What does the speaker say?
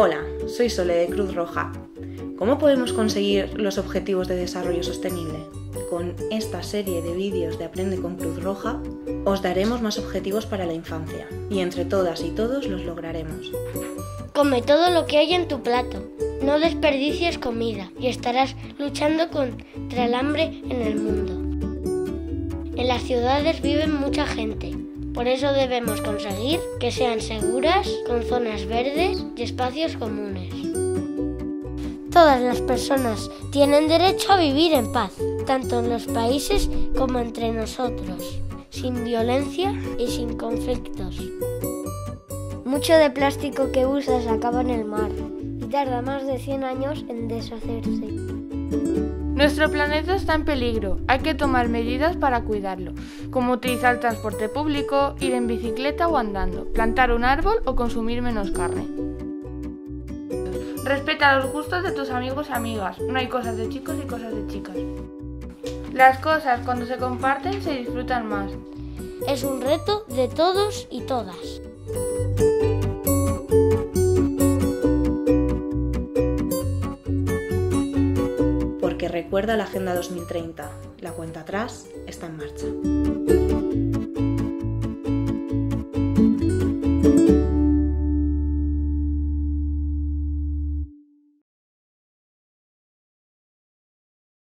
Hola, soy Sole de Cruz Roja. ¿Cómo podemos conseguir los objetivos de desarrollo sostenible? Con esta serie de vídeos de Aprende con Cruz Roja os daremos más objetivos para la infancia y entre todas y todos los lograremos. Come todo lo que hay en tu plato. No desperdicies comida y estarás luchando contra el hambre en el mundo. En las ciudades viven mucha gente. Por eso debemos conseguir que sean seguras, con zonas verdes y espacios comunes. Todas las personas tienen derecho a vivir en paz, tanto en los países como entre nosotros, sin violencia y sin conflictos. Mucho de plástico que usas acaba en el mar y tarda más de 100 años en deshacerse. Nuestro planeta está en peligro, hay que tomar medidas para cuidarlo, como utilizar el transporte público, ir en bicicleta o andando, plantar un árbol o consumir menos carne. Respeta los gustos de tus amigos y amigas, no hay cosas de chicos y cosas de chicas. Las cosas cuando se comparten se disfrutan más. Es un reto de todos y todas. Recuerda la Agenda 2030, la cuenta atrás está en marcha.